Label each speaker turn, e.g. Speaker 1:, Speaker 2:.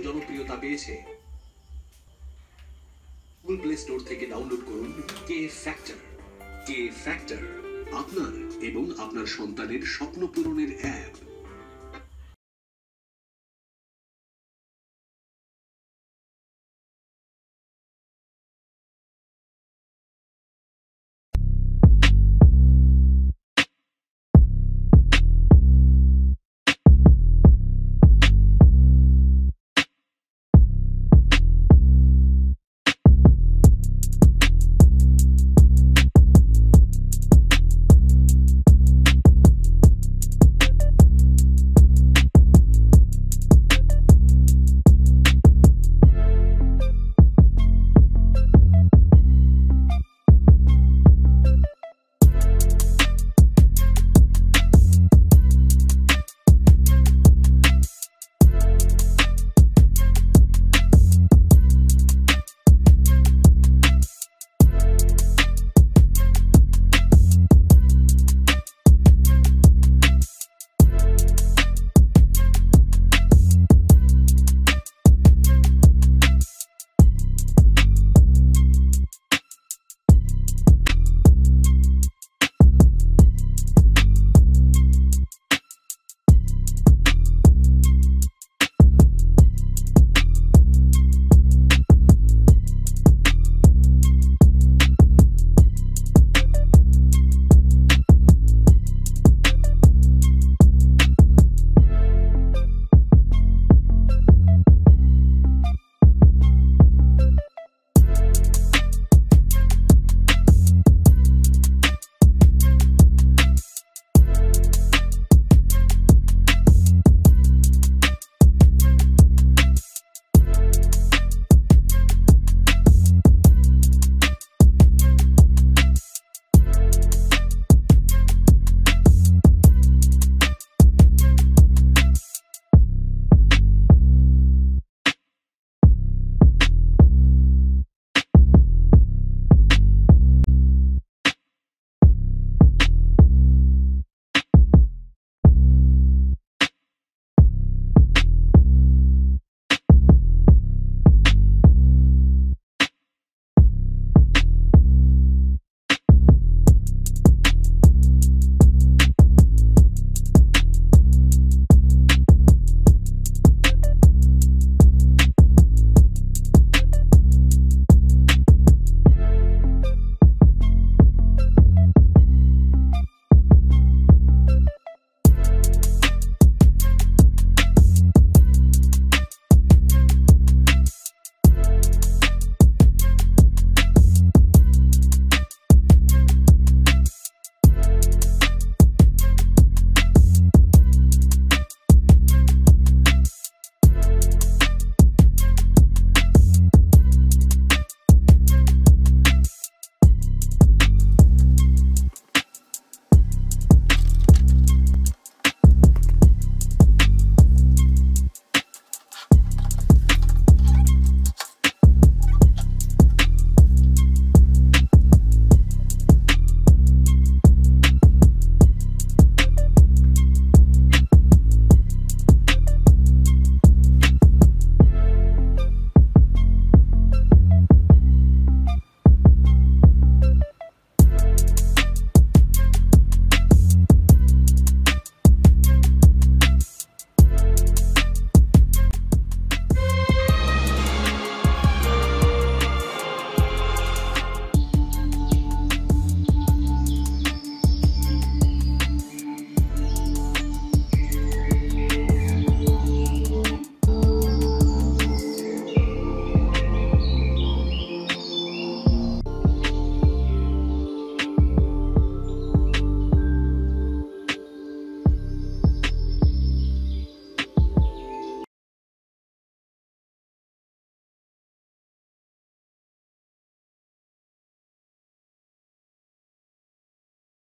Speaker 1: জনপ্রিয়তা পেয়েছে। Google Play store থেকে ডাউনলোড করুন কে ফ্যাক্টর কে ফ্যাক্টর আপনার এবং আপনার সন্তানের স্বপ্ন পূরণের অ্যাপ